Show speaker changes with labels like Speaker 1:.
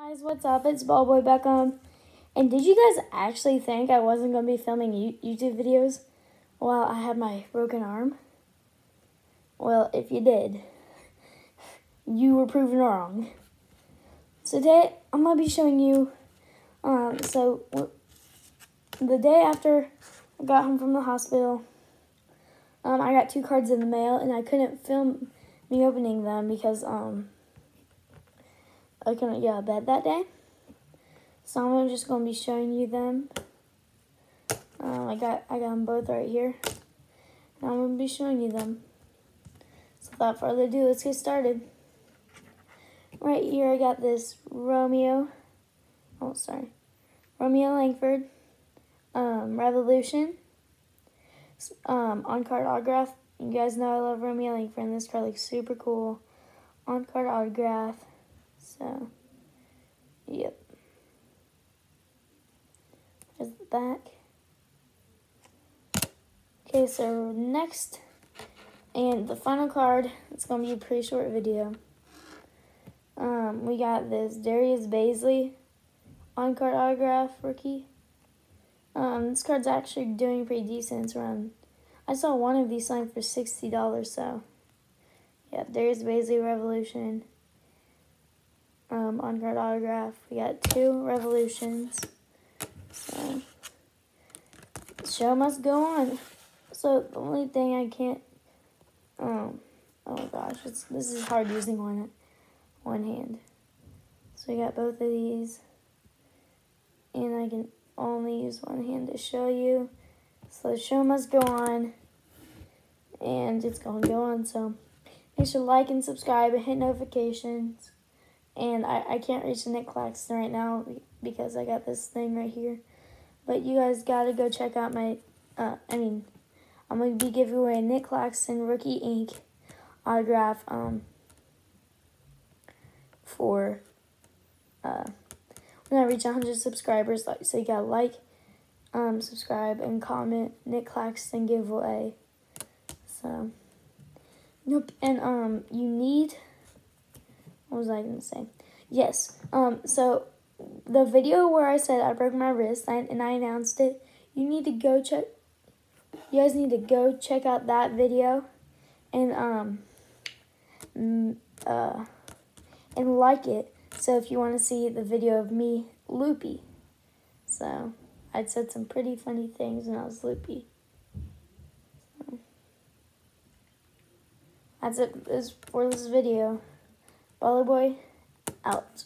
Speaker 1: Guys, what's up? It's Baller Boy Beckham. And did you guys actually think I wasn't going to be filming YouTube videos while I had my broken arm? Well, if you did, you were proven wrong. So today, I'm going to be showing you, um, so the day after I got home from the hospital, um, I got two cards in the mail and I couldn't film me opening them because, um, I couldn't bed that day. So I'm just going to be showing you them. Um, I got I got them both right here. And I'm going to be showing you them. So without further ado, let's get started. Right here I got this Romeo. Oh, sorry. Romeo Langford. Um, Revolution. Um, on-card autograph. You guys know I love Romeo Langford. This card looks super cool. On-card autograph. So, yep. There's the back. Okay, so next, and the final card, it's going to be a pretty short video. Um, we got this Darius Bazley on-card autograph rookie. Um, this card's actually doing pretty decent. It's around, I saw one of these signed for $60, so, yeah, Darius Bazley Revolution um, on card autograph. We got two revolutions. So, show must go on. So, the only thing I can't, um, oh gosh, it's, this is hard using one, one hand. So, we got both of these. And I can only use one hand to show you. So, the show must go on. And it's going to go on. So, make sure to like and subscribe and hit notifications. And I, I can't reach Nick Claxton right now because I got this thing right here. But you guys got to go check out my, uh, I mean, I'm to be giving away Nick Claxton Rookie Ink autograph um, for uh, when I reach 100 subscribers. Like, so you got to like, um, subscribe, and comment Nick Claxton giveaway. So, nope. And um, you need what was I to say? Yes. Um. So the video where I said I broke my wrist and I announced it, you need to go check. You guys need to go check out that video, and um, uh, and like it. So if you want to see the video of me loopy, so I'd said some pretty funny things when I was loopy. That's it for this video. Baller Boy out.